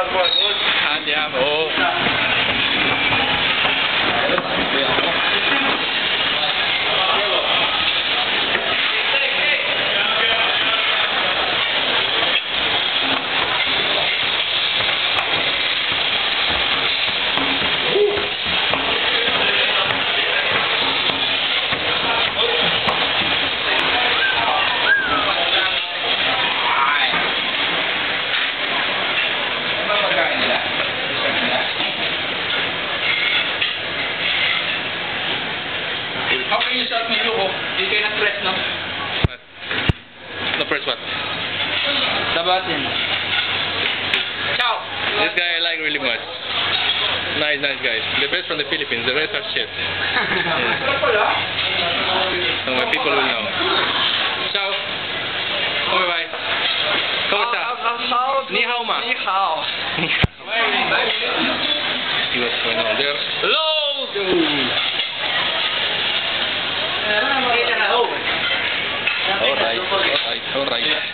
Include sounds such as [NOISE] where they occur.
Andiamo. Can you shot me, Yuko? Di kayo na-stress, no? The first one. Dabatin. Ciao! This guy I like really much. Nice, nice guys. The best from the Philippines. The rest are shit. [LAUGHS] So my people will know. Ciao. Come bye. Kamusta? Ni hao ma. Ni hao. [LAUGHS] See